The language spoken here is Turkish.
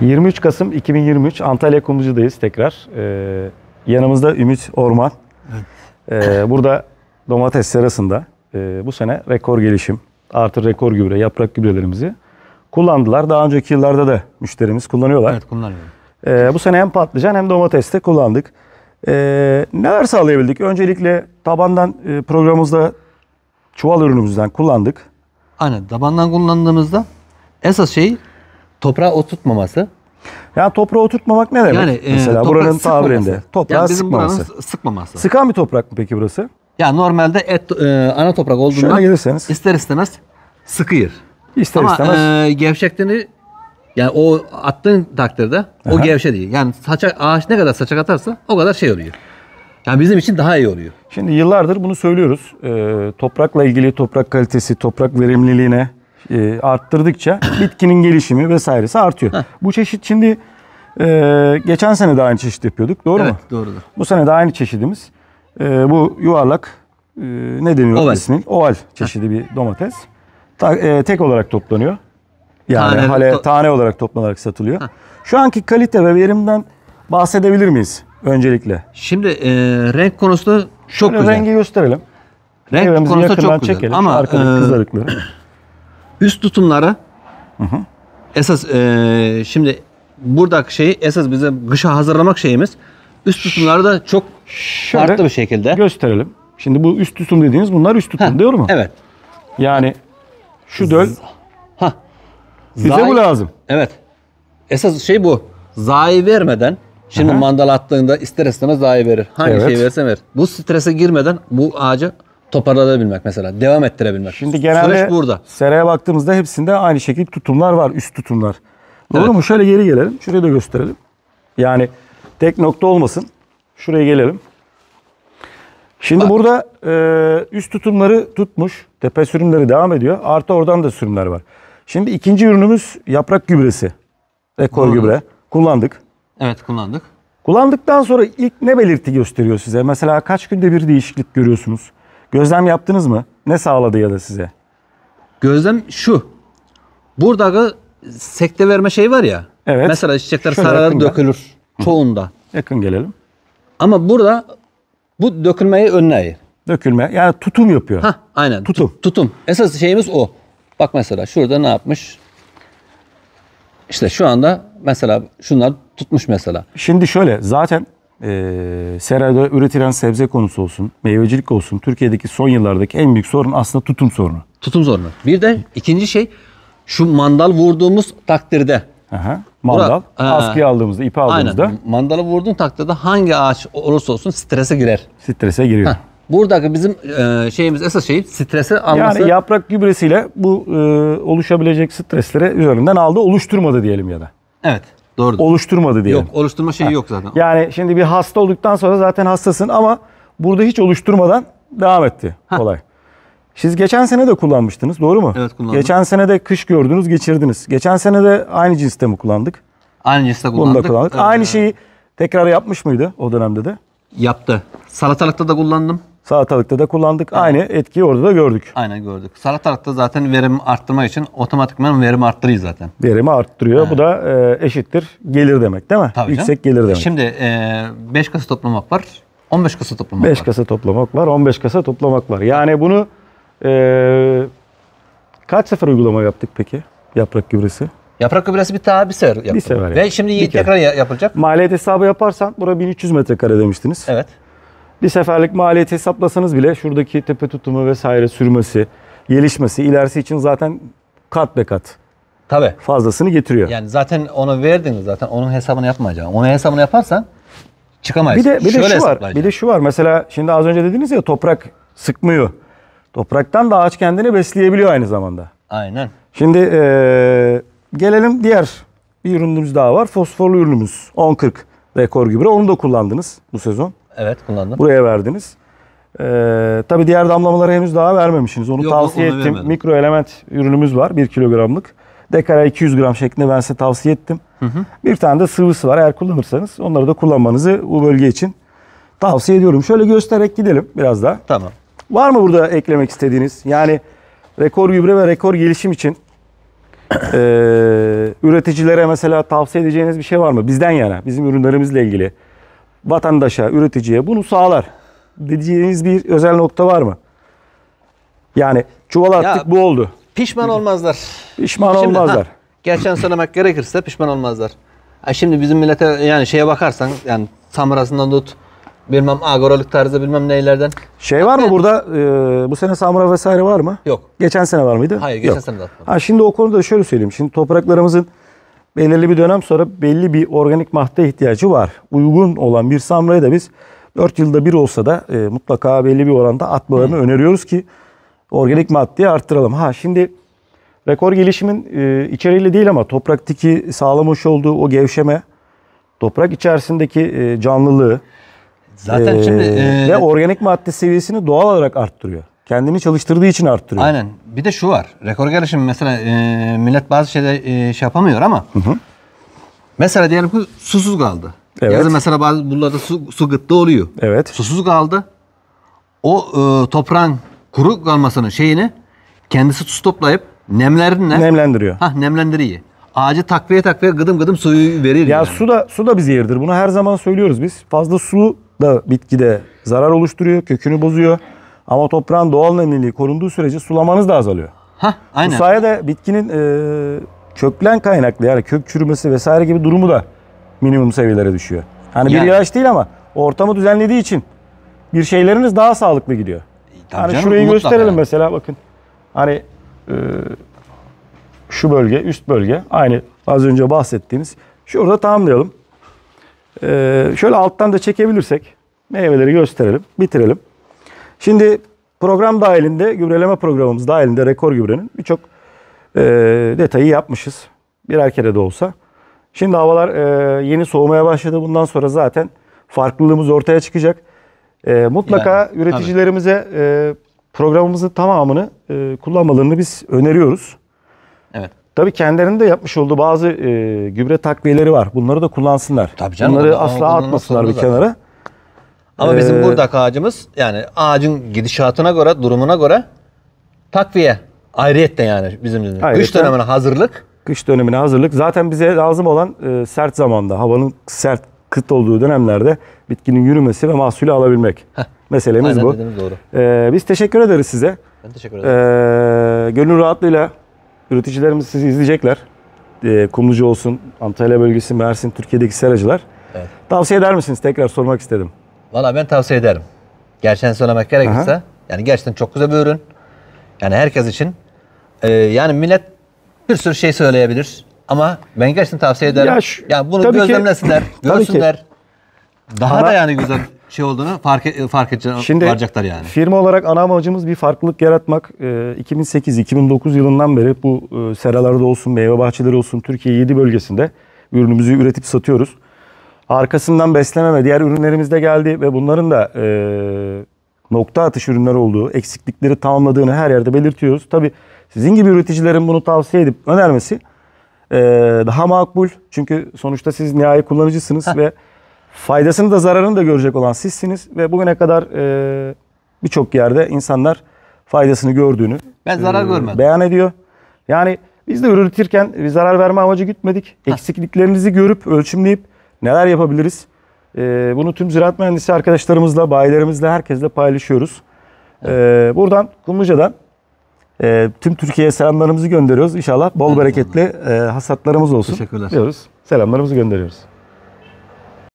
23 Kasım 2023 Antalya Kumlucu'dayız tekrar. Ee, yanımızda Ümit Orman. Ee, burada domates serasında e, bu sene rekor gelişim artı rekor gübre, yaprak gübrelerimizi kullandılar. Daha önceki yıllarda da müşterimiz kullanıyorlar. Evet kullanıyorum. Ee, bu sene hem patlıcan hem domateste kullandık. Ee, neler sağlayabildik? Öncelikle tabandan e, programımızda çuval ürünümüzden kullandık. Aynen tabandan kullandığımızda esas şey toprağa oturtmaması. Yani toprağı oturtmamak ne demek? Yani e, Mesela buranın tabirinde. Toprağı yani bizim sıkmaması. buranın sıkmaması. Sıkan bir toprak mı peki burası? Ya normalde et e, ana toprak olduğundan Şöyle gelirseniz. ister istemez sıkıyor. İster Ama istemez. e, gevşekliğini yani o attığın takdirde o Aha. gevşe değil. Yani saça, ağaç ne kadar saçak atarsa o kadar şey oluyor. Yani bizim için daha iyi oluyor. Şimdi yıllardır bunu söylüyoruz. Ee, toprakla ilgili toprak kalitesi, toprak verimliliğine e, arttırdıkça bitkinin gelişimi vesairesi artıyor. Bu çeşit şimdi e, geçen sene de aynı çeşit yapıyorduk. Doğru evet mu? doğrudur. Bu sene de aynı çeşidimiz. E, bu yuvarlak e, ne deniyor Oval. ismi? Oval çeşidi bir domates. Ta- e, tek olarak toplanıyor. Yani Tane- hale, to- tane olarak toplanarak satılıyor. Şu anki kalite ve verimden bahsedebilir miyiz öncelikle? Şimdi e, renk konusu çok Şöyle güzel. rengi gösterelim. renk Meyvemizi konusu yakından çok güzel. çekelim. Ama e, kızarıkları. Üst tutumları esas e, şimdi buradaki şeyi esas bize kışa hazırlamak şeyimiz üst tutumları da çok Şöyle farklı bir şekilde. gösterelim. Şimdi bu üst tutum dediğiniz bunlar üst tutum Heh, doğru mu? Evet. Yani şu döl Ha. bize bu lazım. Evet. Esas şey bu. Zayi vermeden şimdi Aha. mandal attığında ister istemez zayi verir. Hangi Evet. şeyi versen ver. Bu strese girmeden bu ağacı toparlanabilmek mesela. Devam ettirebilmek. Şimdi genelde Süreç burada. seraya baktığımızda hepsinde aynı şekilde tutumlar var, üst tutumlar. Doğru Evet. mu? Şöyle geri gelelim. Şurayı da gösterelim. Yani tek nokta olmasın. Şuraya gelelim. Şimdi Bak. burada e, üst tutumları tutmuş. Tepe sürümleri devam ediyor. Artı oradan da sürümler var. Şimdi ikinci ürünümüz yaprak gübresi. Ekor Doğru. gübre. Kullandık. Evet kullandık. Kullandıktan sonra ilk ne belirti gösteriyor size? Mesela kaç günde bir değişiklik görüyorsunuz? Gözlem yaptınız mı? Ne sağladı ya da size? Gözlem şu. Buradaki sekte verme şey var ya. Evet. Mesela çiçekler Şöyle dökülür. Çoğunda. Yakın gelelim. Ama burada bu dökülmeyi önleyiyor. Dökülme. Yani tutum yapıyor. Hah aynen. Tutum. Tut- tutum. Esas şeyimiz o. Bak mesela şurada ne yapmış? İşte şu anda mesela şunlar tutmuş mesela. Şimdi şöyle zaten e, serada üretilen sebze konusu olsun, meyvecilik olsun Türkiye'deki son yıllardaki en büyük sorun aslında tutum sorunu. Tutum sorunu. Bir de ikinci şey şu mandal vurduğumuz takdirde. Aha. Mandal. Bura- askıya aldığımızda, ipi aldığımızda Aynen. Mandalı vurduğun takdirde hangi ağaç olursa olsun strese girer. strese giriyor. Heh. Buradaki bizim e, şeyimiz esas şey stresi alması. Yani yaprak gübresiyle bu e, oluşabilecek streslere üzerinden aldı, oluşturmadı diyelim ya da. Evet. Doğru. Oluşturmadı diyelim. Yok oluşturma şeyi yok zaten. Yani şimdi bir hasta olduktan sonra zaten hastasın ama burada hiç oluşturmadan devam etti olay. Siz geçen sene de kullanmıştınız doğru mu? Evet, kullandım. Geçen sene de kış gördünüz geçirdiniz. Geçen sene de aynı cinste mi kullandık? Aynı cinste Bunu kullandık. da kullandık. Ee, Aynı şeyi tekrar yapmış mıydı o dönemde de? Yaptı. Salatalıkta da kullandım. Salatalıkta da kullandık. Aynı etkiyi orada da gördük. Aynen gördük. Salatalıkta zaten verim arttırmak için otomatikman verim arttırıyor zaten. Verimi arttırıyor. Bu da e, eşittir gelir demek değil mi? Tabii Yüksek canım. gelir demek. Şimdi 5 kasa toplamak var. 15 kasa toplamak 5 var. kasa toplamak var, 15 kasa toplamak var. Yani bunu e, kaç sefer uygulama yaptık peki? Yaprak gübresi. Yaprak gübresi bir daha bir sefer yaptım. sefer Ve şimdi Bir kere. tekrar ya- yapılacak. Maliyet hesabı yaparsan bura 1300 metrekare demiştiniz. Evet. Bir seferlik maliyet hesaplasanız bile şuradaki tepe tutumu vesaire sürmesi, gelişmesi ilerisi için zaten kat be kat Tabii. fazlasını getiriyor. Yani zaten onu verdiniz zaten onun hesabını yapmayacaksın. Onun hesabını yaparsan çıkamayız. bir de bir de şu var. hesaplayacaksın. Bir de şu var. Mesela şimdi az önce dediniz ya toprak sıkmıyor. Topraktan da ağaç kendini besleyebiliyor aynı zamanda. Aynen. Şimdi eee, gelelim diğer bir ürünümüz daha var. Fosforlu ürünümüz 1040 rekor gübre. Onu da kullandınız bu sezon. Evet kullandım. Buraya verdiniz. Eee tabii diğer damlamaları henüz daha vermemişsiniz. Onu Yok, tavsiye onu ettim. vermedim. Mikro element ürünümüz var 1 kilogramlık. Dekara 200 gram şeklinde ben size tavsiye ettim. Bir tane de sıvısı var. Eğer kullanırsanız onları da kullanmanızı bu bölge için tavsiye ediyorum. Şöyle göstererek gidelim biraz daha. Tamam. Var mı burada eklemek istediğiniz? Yani rekor gübre ve rekor gelişim için Ee, üreticilere mesela tavsiye edeceğiniz bir şey var mı? Bizden yana, bizim ürünlerimizle ilgili. Vatandaşa, üreticiye bunu sağlar. Diyeceğiniz bir özel nokta var mı? Yani çuval attık Ya- bu oldu. Pişman olmazlar. Pişman Şimdi, olmazlar. ha, Gerçekten söylemek gerekirse pişman olmazlar. Ha, şimdi bizim millete yani şeye bakarsan yani samurasından tut bilmem agoroluk tarzı bilmem neylerden. Şey var mı burada? e, bu sene samura vesaire var mı? Yok. Geçen sene var mıydı? Hayır geçen Yok. sene de atmadım. Ha şimdi o konuda şöyle söyleyeyim. Şimdi topraklarımızın belirli bir dönem sonra belli bir organik madde ihtiyacı var. Uygun olan bir samrayı da biz 4 yılda bir olsa da e, mutlaka belli bir oranda atmalarını öneriyoruz ki organik maddeyi arttıralım. Ha şimdi rekor gelişimin e, içeriğiyle değil ama topraktaki sağlamış olduğu o gevşeme, toprak içerisindeki e, canlılığı Zaten e, şimdi e, ve organik madde seviyesini doğal olarak arttırıyor. Kendini çalıştırdığı için arttırıyor. aynen bir de şu var. Rekor gelişimi mesela e, millet bazı şeyler e, şey yapamıyor ama mesela diyelim ki susuz kaldı. Evet. Yazın mesela bazı buralarda su, su gıttı oluyor. Evet. Susuz kaldı. O e, toprağın kuru kalmasının şeyini kendisi su toplayıp nemlerinle Nemlendiriyor. Hah nemlendiriyor. Ağacı takviye takviye gıdım gıdım suyu verir. Ya yani. su da su da bir zehirdir. Bunu her zaman söylüyoruz biz. Fazla su da bitkide zarar oluşturuyor, kökünü bozuyor. Ama toprağın doğal nemliliği korunduğu sürece sulamanız da azalıyor. Hah aynen. Bu sayede bitkinin e, köklen kaynaklı yani kök çürümesi vesaire gibi durumu da minimum seviyelere düşüyor. Hani Yani- bir ilaç değil ama ortamı düzenlediği için bir şeyleriniz daha sağlıklı gidiyor. Tabii hani canım, şurayı gösterelim yani. mesela bakın. Hani e, şu bölge, üst bölge aynı az önce bahsettiğimiz. Şurada tamamlayalım. E, şöyle alttan da çekebilirsek meyveleri gösterelim, bitirelim. Şimdi program dahilinde, gübreleme programımız dahilinde rekor gübrenin birçok e, detayı yapmışız. Birer kere de olsa. Şimdi havalar e, yeni soğumaya başladı. Bundan sonra zaten farklılığımız ortaya çıkacak. E, mutlaka Yani, üreticilerimize e, programımızın tamamını e, kullanmalarını biz öneriyoruz. Evet. Tabii kendilerinin de yapmış olduğu bazı e, gübre takviyeleri var. Bunları da kullansınlar. Tabii canım, Bunları asla atmasınlar bir zaten. kenara. Ama bizim Ee, buradaki ağacımız yani ağacın gidişatına göre, durumuna göre takviye. Ayrıyetten yani bizim bizim. Kış Ayrıyetten- dönemine hazırlık. Kış dönemine hazırlık. Zaten bize lazım olan e, sert zamanda, havanın sert kıt olduğu dönemlerde bitkinin yürümesi ve mahsulü alabilmek. Meselemiz Aynen bu. dediğiniz doğru. E, biz teşekkür ederiz size. Ben teşekkür ederim. E, gönül rahatlığıyla üreticilerimiz sizi izleyecekler. E, Kumlucu olsun, Antalya bölgesi, Mersin, Türkiye'deki seracılar. Evet. Tavsiye eder misiniz? Tekrar sormak istedim. Valla ben tavsiye ederim. Gerçekten söylemek gerekirse. Yani gerçekten çok güzel bir ürün. Yani herkes için. Ee, yani millet bir sürü şey söyleyebilir. Ama ben gerçekten tavsiye ederim. Ya şu- yani bunu gözlemlesinler, görsünler. Daha Ana- da yani güzel şey olduğunu fark, e- fark edecek, Şimdi varacaklar yani. firma olarak ana amacımız bir farklılık yaratmak. Ee, 2008-2009 yılından beri bu e, seralarda olsun, meyve bahçeleri olsun Türkiye 7 bölgesinde ürünümüzü üretip satıyoruz. Arkasından besleme ve diğer ürünlerimiz de geldi ve bunların da e, nokta atış ürünler olduğu, eksiklikleri tamamladığını her yerde belirtiyoruz. Tabii sizin gibi üreticilerin bunu tavsiye edip önermesi e, daha makbul. Çünkü sonuçta siz nihai kullanıcısınız ve faydasını da zararını da görecek olan sizsiniz ve bugüne kadar e, birçok yerde insanlar faydasını gördüğünü Ben zarar e, görmedim. beyan ediyor. Yani biz de üretirken bir zarar verme amacı gütmedik. Eksikliklerinizi görüp ölçümleyip neler yapabiliriz? E, bunu tüm ziraat mühendisi arkadaşlarımızla, bayilerimizle, herkesle paylaşıyoruz. E, buradan Kumluca'dan e, tüm Türkiye'ye selamlarımızı gönderiyoruz. İnşallah bol bereketli e, hasatlarımız olsun Teşekkürler. diyoruz. Selamlarımızı gönderiyoruz.